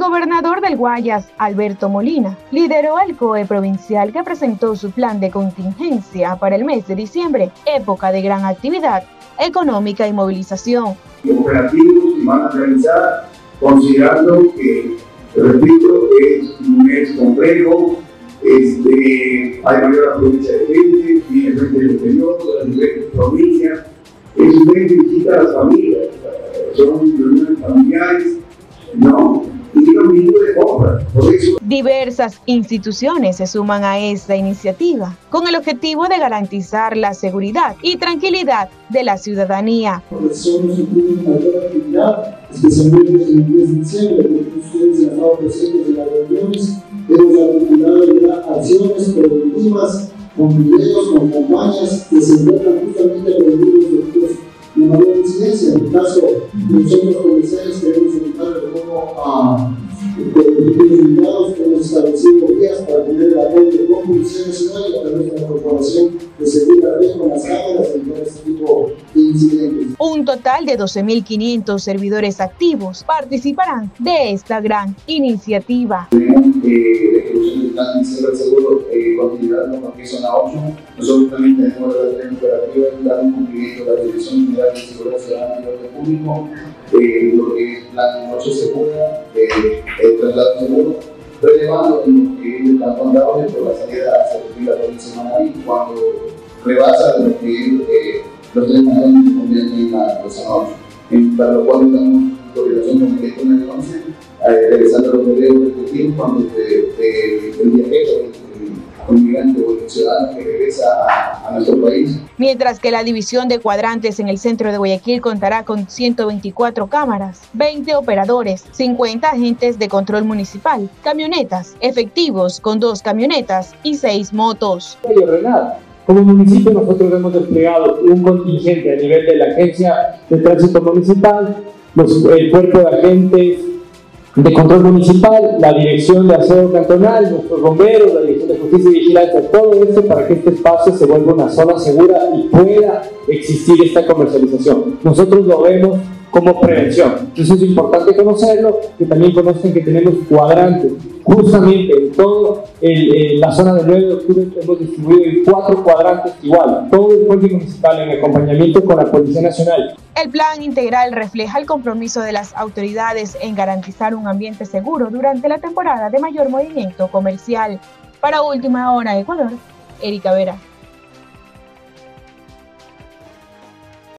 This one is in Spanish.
gobernador del Guayas, Alberto Molina, lideró el COE provincial que presentó su plan de contingencia para el mes de diciembre, época de gran actividad económica y movilización. Operativos que van a realizar considerando que, repito, es un mes complejo, este, hay mayor afluencia de gente, viene gente del interior, de las provincias, es un mes que visita a las familias, son reuniones familiares, ¿no? Diversas instituciones se suman a esta iniciativa con el objetivo de garantizar la seguridad y tranquilidad de la ciudadanía. Somos un mayor actividad, especialmente en el mes de diciembre, porque ustedes han estado presentes en las reuniones, hemos articulado ya acciones preventivas con videos, con campañas que se encuentran justamente de de mayor incidencia. En el caso comerciales um, tener el apoyo de Policía Nacional y a través de la Corporación de Seguridad con las cámaras en este tipo de incidentes. Un total de 12.500 servidores activos participarán de esta gran iniciativa. Tenemos eh, la ejecución del plan de seguro eh, continuidad con que son a 8. Nosotros también tenemos la tarea operativa dar un cumplimiento de la Dirección General de Seguridad Ciudadana y Orden Público, eh, lo que es plan 8 segura, eh, el traslado seguro, relevando en lo que el por la salida hacia la provincia de Manaví, cuando rebasa lo que es eh, los tres convienen en la zona 8. Para lo cual estamos en coordinación con el Estado de 11, eh, realizando los delegados respectivos cuando el viajero migrante o el ciudadano que regresa a, nuestro país. Mientras que la división de cuadrantes en el centro de Guayaquil contará con 124 cámaras, 20 operadores, 50 agentes de control municipal, camionetas, efectivos con dos camionetas y seis motos. Como municipio nosotros hemos desplegado un contingente a nivel de la Agencia de Tránsito Municipal, el cuerpo de agentes de control municipal, la dirección de aseo cantonal, nuestros bomberos, la dirección de justicia y vigilancia, todo esto para que este espacio se vuelva una zona segura y pueda existir esta comercialización. Nosotros lo vemos como prevención. Entonces es importante conocerlo, que también conozcan que tenemos cuadrantes. Justamente en toda la zona del 9 de octubre hemos distribuido en cuatro cuadrantes igual, todo el pueblo municipal en acompañamiento con la Policía Nacional. El plan integral refleja el compromiso de las autoridades en garantizar un ambiente seguro durante la temporada de mayor movimiento comercial. Para Última Hora Ecuador, Erika Vera.